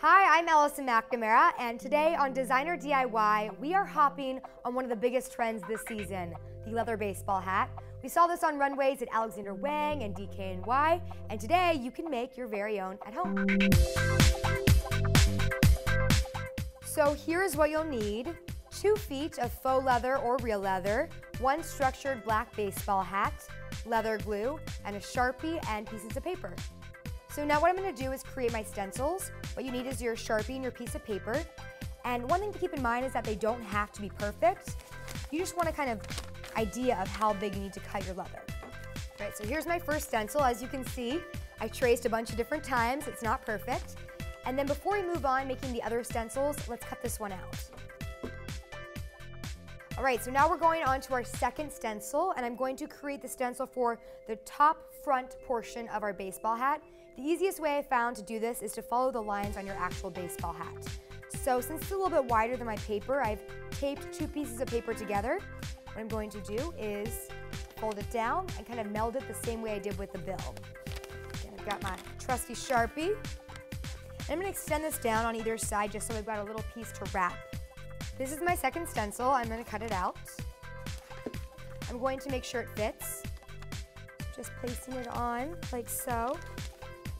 Hi, I'm Allison McNamara, and today on Designer DIY, we are hopping on one of the biggest trends this season, the leather baseball hat. We saw this on runways at Alexander Wang and DKNY, and today you can make your very own at home. So here's what you'll need. Two feet of faux leather or real leather, one structured black baseball hat, leather glue, and a Sharpie and pieces of paper. So now what I'm gonna do is create my stencils. What you need is your Sharpie and your piece of paper. And one thing to keep in mind is that they don't have to be perfect. You just want a kind of idea of how big you need to cut your leather. All right, so here's my first stencil. As you can see, I traced a bunch of different times. It's not perfect. And then before we move on making the other stencils, let's cut this one out. All right, so now we're going on to our second stencil, and I'm going to create the stencil for the top front portion of our baseball hat. The easiest way I found to do this is to follow the lines on your actual baseball hat. So since it's a little bit wider than my paper, I've taped two pieces of paper together. What I'm going to do is fold it down and kind of meld it the same way I did with the bill. Again, I've got my trusty Sharpie. And I'm gonna extend this down on either side just so I've got a little piece to wrap. This is my second stencil. I'm gonna cut it out. I'm going to make sure it fits. Just placing it on like so.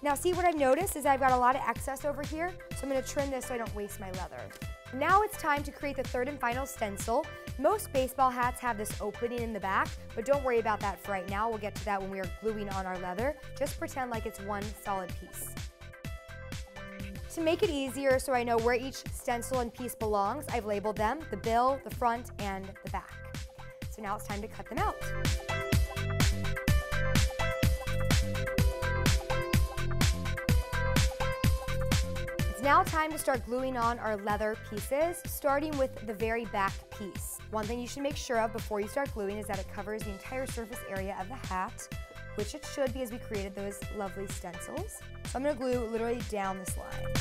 Now see what I've noticed is I've got a lot of excess over here, so I'm gonna trim this so I don't waste my leather. Now it's time to create the third and final stencil. Most baseball hats have this opening in the back, but don't worry about that for right now. We'll get to that when we are gluing on our leather. Just pretend like it's one solid piece. To make it easier so I know where each stencil and piece belongs, I've labeled them, the bill, the front, and the back. So now it's time to cut them out. It's now time to start gluing on our leather pieces, starting with the very back piece. One thing you should make sure of before you start gluing is that it covers the entire surface area of the hat, which it should because we created those lovely stencils. So I'm gonna glue literally down this line.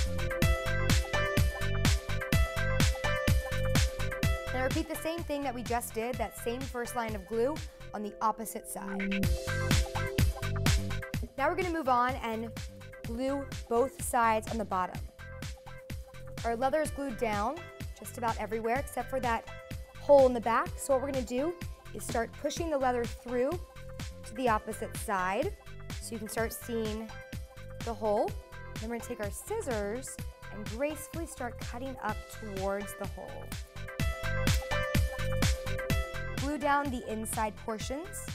Now repeat the same thing that we just did, that same first line of glue on the opposite side. Now we're gonna move on and glue both sides on the bottom. Our leather is glued down just about everywhere except for that hole in the back. So what we're gonna do is start pushing the leather through to the opposite side so you can start seeing the hole. Then we're gonna take our scissors and gracefully start cutting up towards the hole. Glue down the inside portions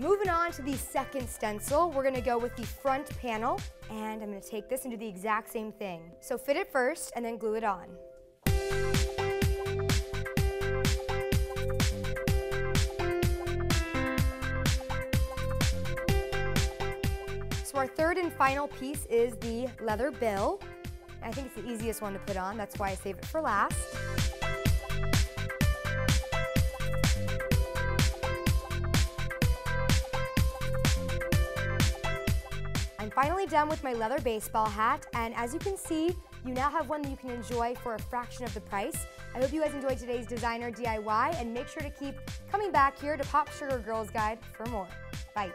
Moving on to the second stencil, we're gonna go with the front panel, and I'm gonna take this and do the exact same thing. So fit it first, and then glue it on. So our third and final piece is the leather bill. I think it's the easiest one to put on, that's why I save it for last. I'm finally done with my leather baseball hat, and as you can see, you now have one that you can enjoy for a fraction of the price. I hope you guys enjoyed today's designer DIY, and make sure to keep coming back here to POPSUGAR Girls Guide for more. Bye.